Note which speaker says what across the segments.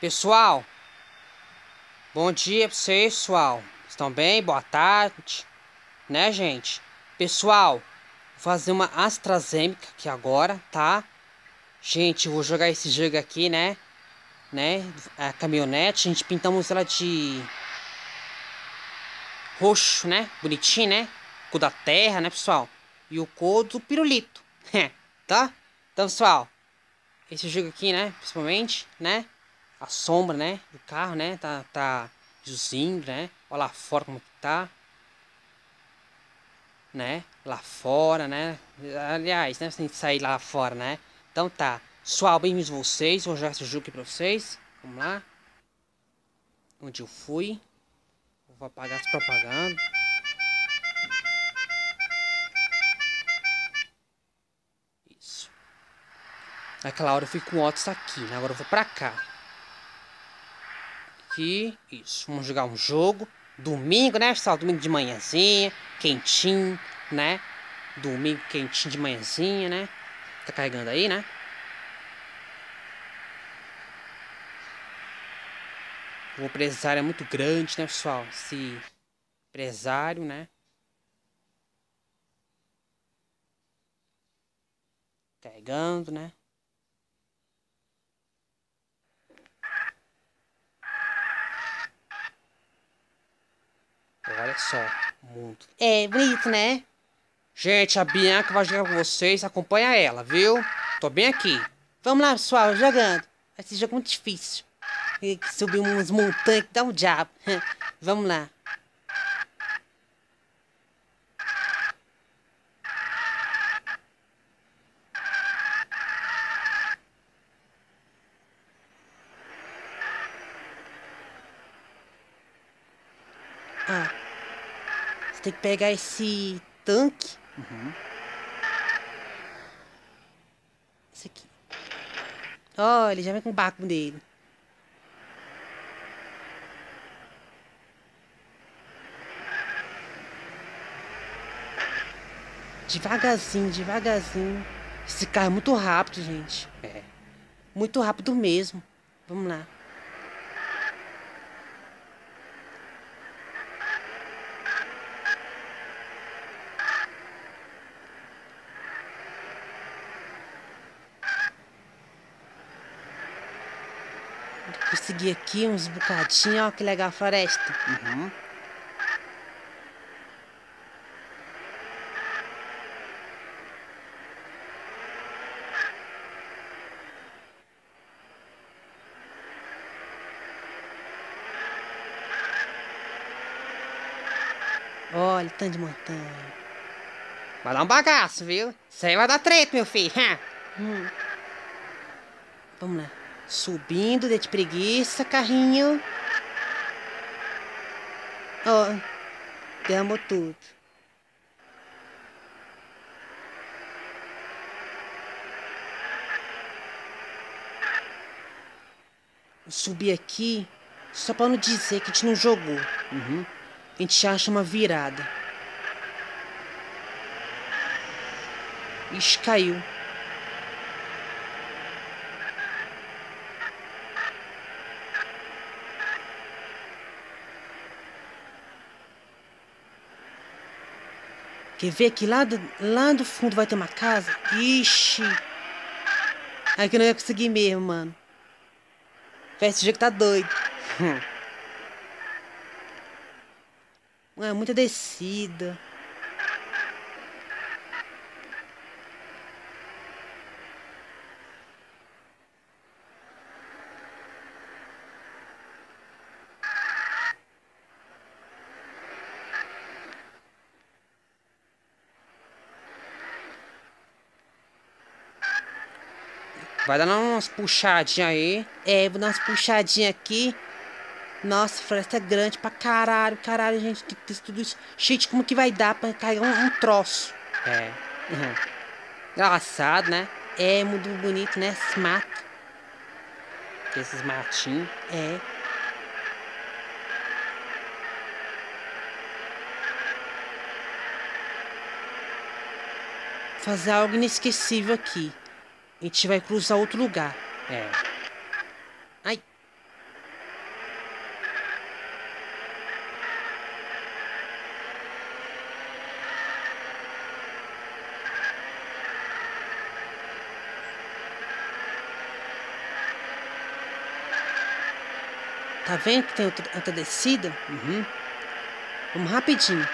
Speaker 1: Pessoal, bom dia pra vocês, pessoal. Estão bem? Boa tarde. Né, gente? Pessoal, vou fazer uma AstraZeneca aqui agora, tá? Gente, vou jogar esse jogo aqui, né? Né? A caminhonete, a gente pintamos ela de roxo, né? Bonitinho, né? Cor da terra, né, pessoal? E o cor do pirulito, tá? Então, pessoal, esse jogo aqui, né? Principalmente, né? A sombra, né? Do carro, né? Tá, tá reduzindo, né? Olha lá fora como que tá. Né? Lá fora, né? Aliás, né? Tem que sair lá fora, né? Então tá. Pessoal, bem-vindos vocês. Vou jogar esse jogo aqui pra vocês. Vamos lá. Onde eu fui. Vou apagar as propagandas. Isso. Naquela hora eu fui com o Otis aqui, né? Agora eu vou pra cá. Aqui, isso. Vamos jogar um jogo. Domingo, né, pessoal? Domingo de manhãzinha, quentinho, né? Domingo quentinho de manhãzinha, né? Tá carregando aí, né? O empresário é muito grande, né, pessoal? Esse empresário, né? Carregando, né? Olha só, muito. É, bonito, né? Gente, a Bianca vai jogar com vocês, acompanha ela, viu? Tô bem aqui. Vamos lá, pessoal, jogando. Esse jogo é muito difícil. Subir umas montanhas que dá um diabo. Vamos lá. Ah, você tem que pegar esse tanque.
Speaker 2: Uhum.
Speaker 1: Esse aqui. Ó, oh, ele já vem com o barco dele. Devagarzinho, devagarzinho. Esse carro é muito rápido, gente.
Speaker 2: É.
Speaker 1: Muito rápido mesmo. Vamos lá. Consegui aqui uns bocadinhos, ó, que legal a floresta.
Speaker 2: Uhum.
Speaker 1: Olha, tanto de montanha. Vai dar um bagaço, viu? Isso aí vai dar treta, meu filho. Hum. Vamos lá. Subindo, de preguiça, carrinho. Ó, oh, derramou tudo. Subir aqui só pra não dizer que a gente não jogou.
Speaker 2: Uhum.
Speaker 1: A gente acha uma virada. Ixi, caiu. Quer ver que lá do, lá do fundo vai ter uma casa? Ixi! Aqui não ia conseguir mesmo, mano. Esse jogo tá doido. É muita descida. Vai dar umas puxadinhas aí. É, vou dar umas puxadinhas aqui. Nossa, floresta é grande pra caralho, caralho, gente. Que ter tudo isso. Gente, como que vai dar pra cair um, um troço? É. Uhum. Engraçado, né? É muito bonito, né? Esses matos. Esses matinhos. É. Fazer algo inesquecível aqui. A gente vai cruzar outro lugar.
Speaker 2: É.
Speaker 1: Ai. Tá vendo que tem outra, outra descida? Uhum. Vamos rapidinho.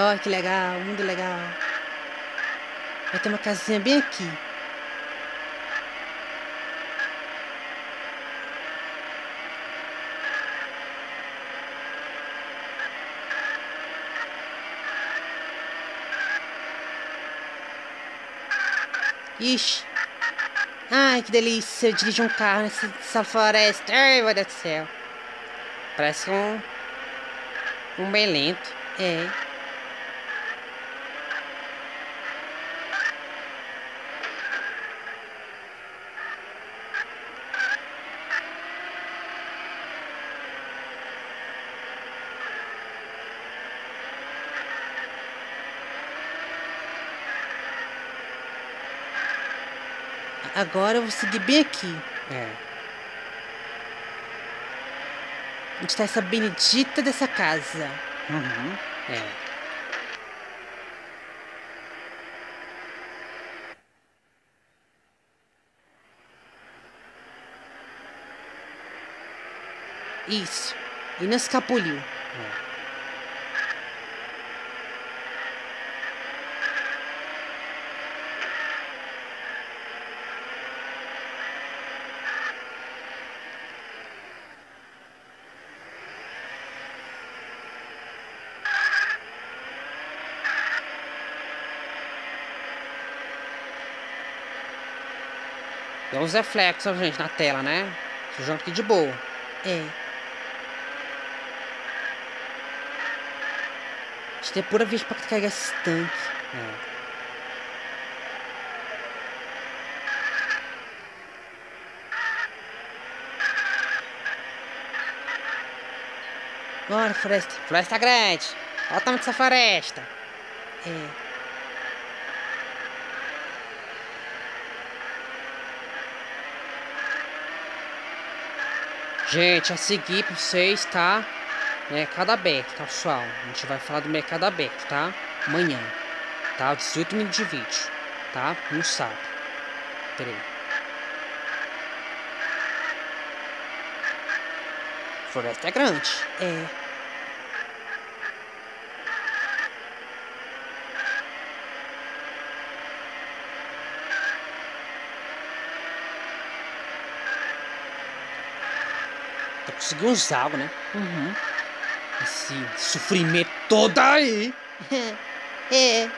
Speaker 1: Olha que legal, muito legal. Vai ter uma casinha bem aqui. Ixi. Ai, que delícia. Eu dirijo um carro nessa floresta. Ai, meu Deus do céu. Parece um... Um bem lento. É. Agora eu vou seguir bem aqui. É. Onde está essa benedita dessa casa? Uhum. É. Isso. E não escapuliu. É. Dá uns reflexos, gente, na tela, né? Sujando aqui de boa. É. Isso é pura vez pra carregar esse tanque. É. Bora, floresta. Floresta grande. Olha o tamanho dessa floresta. É. Gente, a seguir para vocês, tá? Mercado aberto, tá, pessoal? A gente vai falar do mercado aberto, tá? Amanhã, tá? 18 minutos de vídeo, tá? No sábado. Peraí. Floresta é grande. É. conseguiu usar algo, né? Uhum. Esse sofrimento todo aí. é.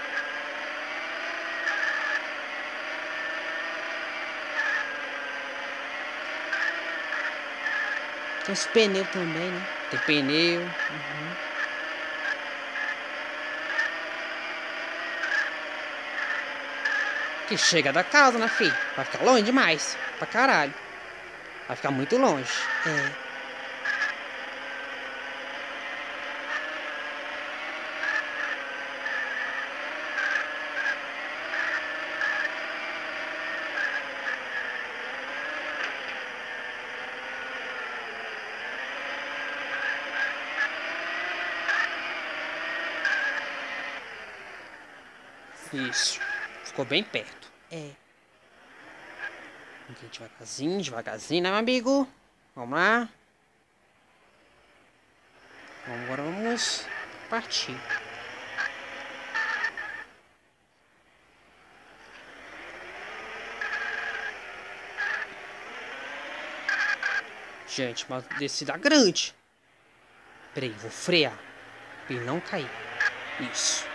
Speaker 1: Tem os pneus também, né? Tem pneu. Uhum. Que chega da casa, né, filho? Vai ficar longe demais. Pra caralho. Vai ficar muito longe. É. Isso. Ficou bem perto. É. Aqui devagarzinho, devagarzinho, né, meu amigo? Vamos lá. Agora vamos partir. Gente, uma descida grande. Peraí, vou frear. Pra ele não cair. Isso.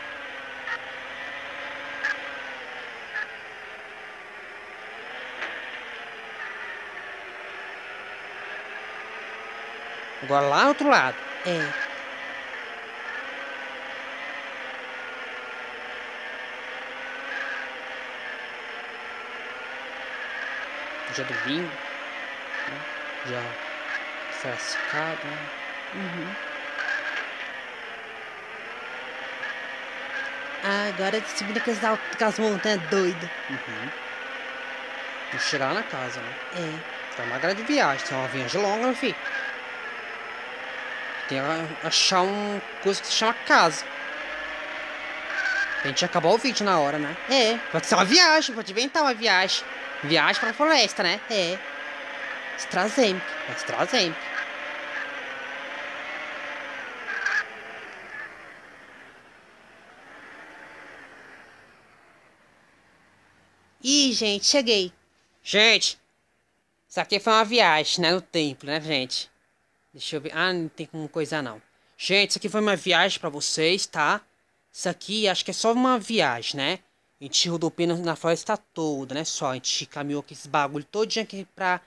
Speaker 1: Agora lá outro lado. É. Já do vinho. Né? Já frascado. Né? Uhum. Ah, agora subindo aquelas, aquelas montanhas doidas. Uhum. Vou chegar lá na casa, né? É. Tá uma grande viagem, é uma viagem longa, meu filho. Tem que achar uma coisa que se chama casa. A gente acabar o vídeo na hora, né? É. Pode ser uma viagem, pode inventar uma viagem. Viagem pra floresta, né? É. AstraZeneca. AstraZeneca. Ih, gente, cheguei. Gente, isso aqui foi uma viagem, né? No templo, né, gente? Deixa eu ver. Ah, não tem como coisa não. Gente, isso aqui foi uma viagem pra vocês, tá? Isso aqui acho que é só uma viagem, né? A gente rodou pena na floresta toda, né? Só, a gente caminhou com esse bagulho todinho aqui pra,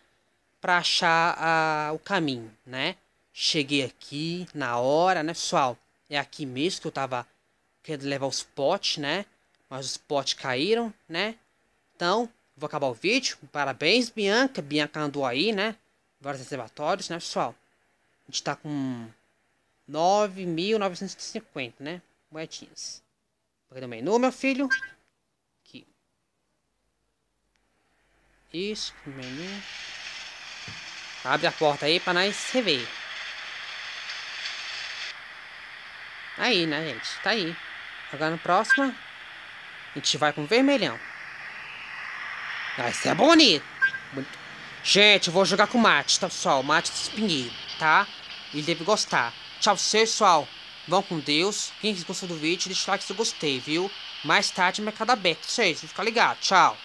Speaker 1: pra achar o caminho, né? Cheguei aqui na hora, né, pessoal? É aqui mesmo que eu tava querendo levar os potes, né? Mas os potes caíram, né? Então, vou acabar o vídeo. Parabéns, Bianca. Bianca andou aí, né? Vários reservatórios, né, pessoal? Gente tá com 9.950, né? Moedinhas. Cadê o menu, meu filho? Aqui. Isso, menu. Abre a porta aí pra nós rever. Aí, né, gente? Tá aí. Agora no próximo, a gente vai com vermelhão. Ah, isso é bonito. Gente, eu vou jogar com Mate, tá, pessoal? Mate Espinheiro, tá? Ele deve gostar. Tchau, pessoal. Vão com Deus. Quem gostou do vídeo, deixa o like se gostei, viu? Mais tarde, mercado aberto. Vocês, fica ligado. Tchau.